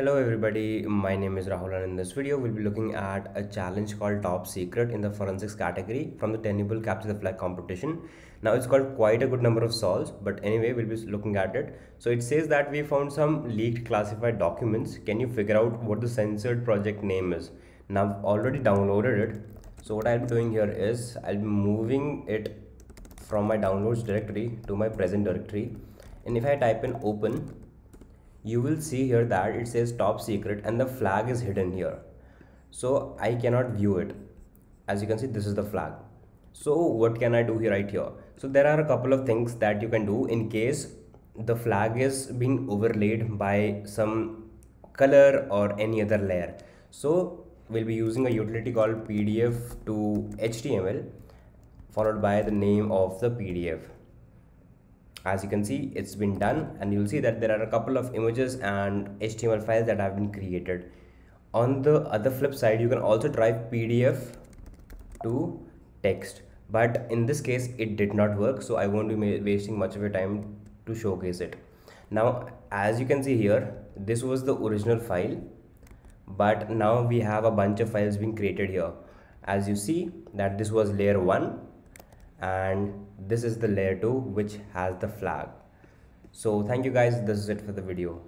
Hello everybody, my name is Rahul and in this video we'll be looking at a challenge called Top Secret in the forensics category from the Tenable Capture the Flag competition. Now it's got quite a good number of solves but anyway we'll be looking at it. So it says that we found some leaked classified documents. Can you figure out what the censored project name is? Now I've already downloaded it. So what I'll be doing here is I'll be moving it from my downloads directory to my present directory and if I type in open you will see here that it says top secret and the flag is hidden here. So I cannot view it. As you can see this is the flag. So what can I do here right here? So there are a couple of things that you can do in case the flag is being overlaid by some color or any other layer. So we'll be using a utility called pdf to html followed by the name of the pdf as you can see it's been done and you'll see that there are a couple of images and html files that have been created. On the other flip side you can also drive pdf to text. But in this case it did not work so i won't be wasting much of your time to showcase it. Now as you can see here this was the original file but now we have a bunch of files being created here. As you see that this was layer 1 and this is the layer 2 which has the flag. So thank you guys. This is it for the video